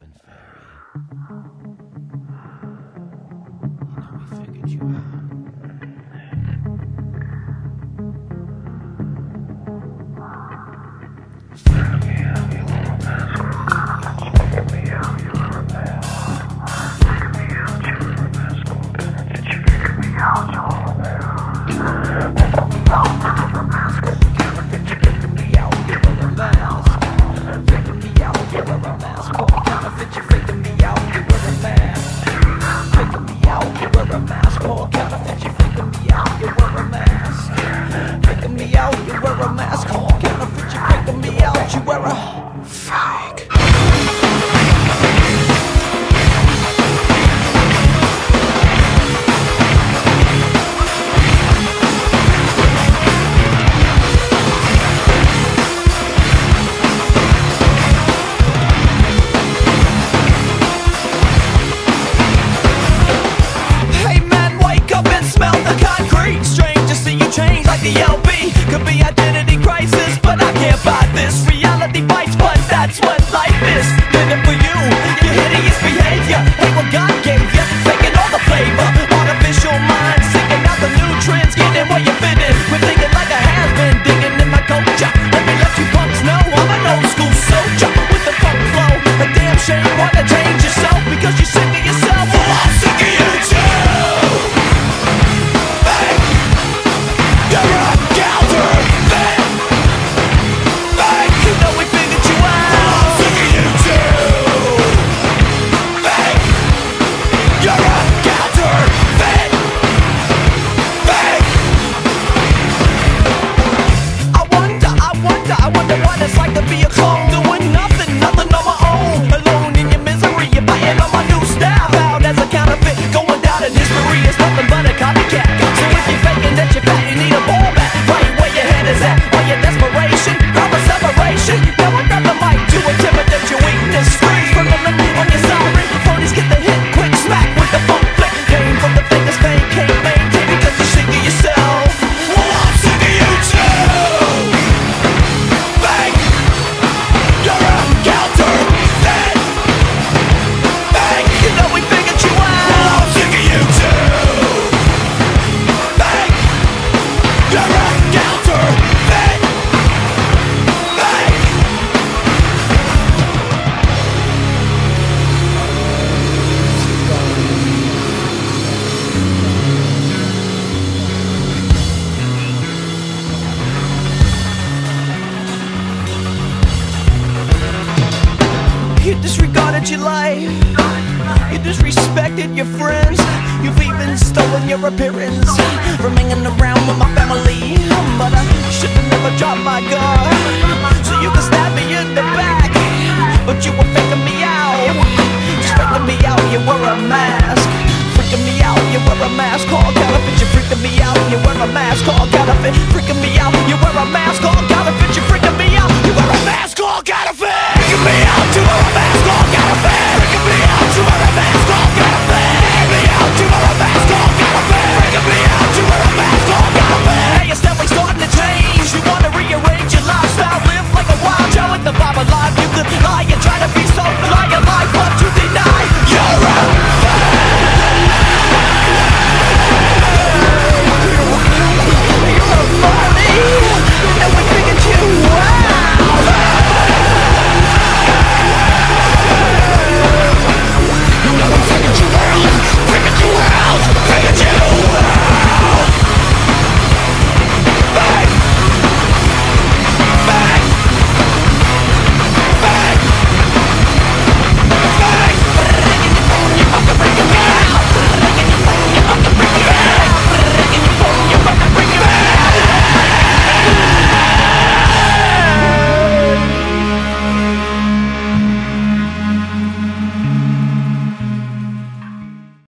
Robin Ferry. Oh, fuck. like the LB Could be identity crisis, but I can't buy this. Reality bites, but that's what life is. Living for you, your hideous behavior. disregarded your life. You disrespected your friends. You've even stolen your appearance From hanging around with my family. But I should've never dropped my guard. So you can stab me in the back. But you were faking me out. Just faking me out, you were a mask. Freaking me out, you were a mask. Called counterfeit You freaking me out, you were a mask. Called counterfeit Freaking me out, you were a mask. Called counterfeit.